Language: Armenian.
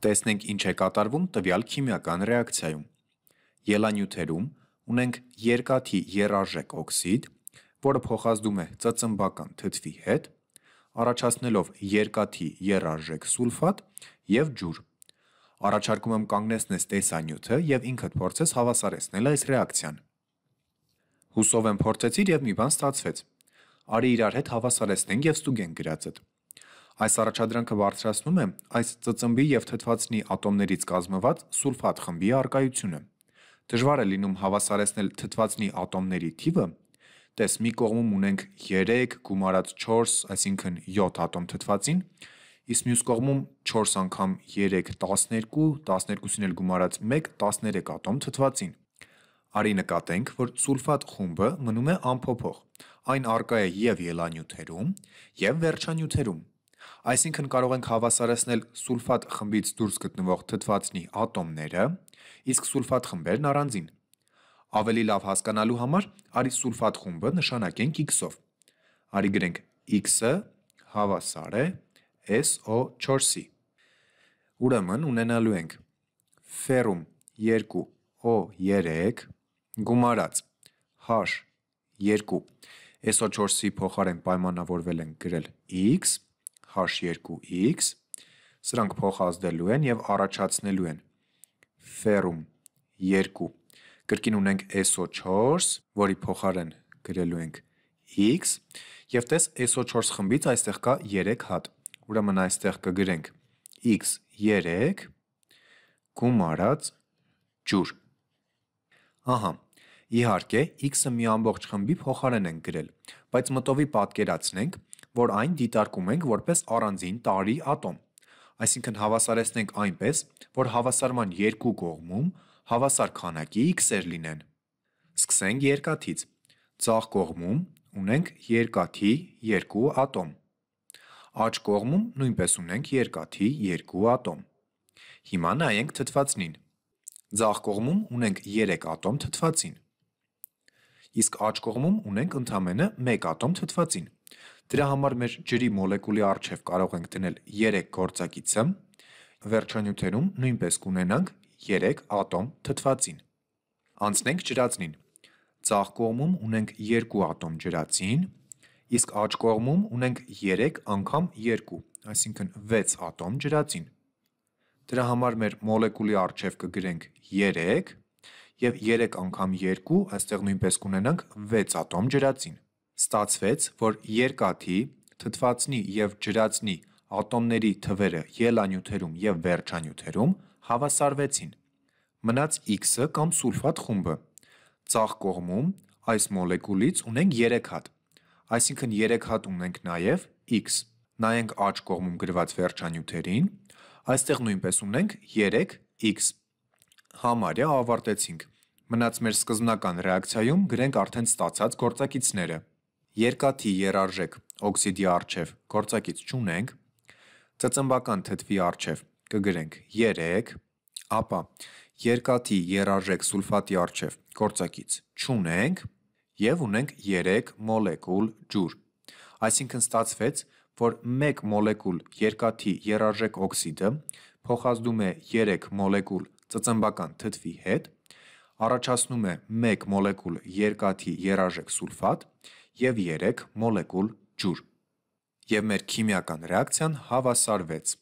Տեսնենք ինչ է կատարվում տվյալ քիմիական ռեակցիայում։ Ելանյութերում ունենք երկաթի երարժեք օքսիդ, որը փոխազդում է ծծմբական թթվի հետ, առաջացնելով երկաթի երարժեք սուլֆատ և ջուր։ Առաջարկում եմ կանգնեցնես տեսանյութը և ինքդ փորձես հավասարեցնել այս ռեակցիան։ Հուսով եմ փորձեցիր և մի բան ստացվեց։ Արի իրար հետ հավասարեցնենք և ստուգենք գրածդ։ Այս առաջադրանքը բարձրացնում է այս ծծմբի և թթվածնի ատոմներից կազմված սուլֆատ խմբի առկայությունը։ Դժվար է լինում հավասարեցնել թթվածնի ատոմների թիվը, տես մի կողմում ունենք 3 գումարած 4, այսինքն 7 ատոմ թթվածին, իսկ մյուս կողմում 4 անգամ 3 12, 12-ին էլ գումարած 1 13 ատոմ թթվածին։ Արի նկատենք, որ սուլֆատ խումբը մնում է անփոփոխ, այն առկա է և ելանյութերում, և վերջանյութերում։ Այսինքն կարող ենք հավասարեցնել սուլֆատ խմբից դուրս գտնվող թթվածնի ատոմները, իսկ սուլֆատ խմբերն առանձին։ Ավելի լավ հասկանալու համար արի սուլֆատ խումբը նշանակենք X-ով։ Արի գրենք X-ը հավասար է SO4-ի։ Ուրեմն ունենալու ենք ֆերում 2 O3 գումարած H2 SO4-ի փոխարեն պայմանավորվել ենք գրել X H2X սրանք փոխազդելու են և առաջացնելու են. Ֆերում 2 կրկին ունենք SO4, որի փոխարեն գրելու ենք X և տես SO4 խմբից այստեղ կա 3 հատ, ուրեմն այստեղ կգրենք X3 գումարած ջուր։ Ահա, իհարկե, X-ը մի ամբողջ խմբի փոխարեն ենք գրել, բայց մտովի պատկերացնենք, որ այն դիտարկում ենք որպես առանձին տարրի ատոմ։ Այսինքն հավասարեցնենք այնպես, որ հավասարման երկու կողմում հավասար քանակի X-էր լինեն։ Սկսենք երկաթից։ Ձախ կողմում ունենք երկաթի 2 ատոմ։ Աջ կողմում նույնպես ունենք երկաթի 2 ատոմ։ Հիմա նայենք թթվածնին։ Ձախ կողմում ունենք 3 ատոմ թթվածին, իսկ աջ կողմում ունենք ընդամենը 1 ատոմ թթվածին։ Դրա համար մեր ջրի մոլեկուլի առջև կարող ենք դնել 3 գործակիցը, վերջանյութերում նույնպես կունենանք 3 ատոմ թթվածին։ Անցնենք ջրածնին։ Ձախ կողմում ունենք 2 ատոմ ջրածին, իսկ աջ կողմում ունենք 3 անգամ 2, այսինքն 6 ատոմ ջրածին։ Դրա համար մեր մոլեկուլի առջև կգրենք 3 և 3 անգամ 2, այստեղ նույնպես կունենանք 6 ատոմ ջրածին։ Ստացվեց, որ երկաթի, թթվածնի և ջրածնի ատոմների թվերը ելանյութերում և վերջանյութերում հավասարվեցին։ Մնաց X-ը կամ սուլֆատ խումբը։ Ձախ կողմում այս մոլեկուլից ունենք 3 հատ, այսինքն 3 հատ ունենք նաև X։ Նայենք աջ կողմում գրված վերջանյութերին, այստեղ նույնպես ունենք 3X։ Համարյա ավարտեցինք։ Մնաց մեր սկզբնական ռեակցիայում գրենք արդեն ստացած գործակիցները։ Երկաթի երարժեք օքսիդի առջև գործակից չունենք, ծծմբական թթվի առջև կգրենք 3, ապա երկաթի երարժեք սուլֆատի առջև գործակից չունենք և ունենք 3 մոլեկուլ ջուր։ Այսինքն ստացվեց, որ 1 մոլեկուլ երկաթի երարժեք օքսիդը փոխազդում է 3 մոլեկուլ ծծմբական թթվի հետ, առաջացնում է 1 մոլեկուլ երկաթի երարժեք սուլֆատ և 3 մոլեկուլ ջուր։ Եվ մեր քիմիական ռեակցիան հավասարվեց։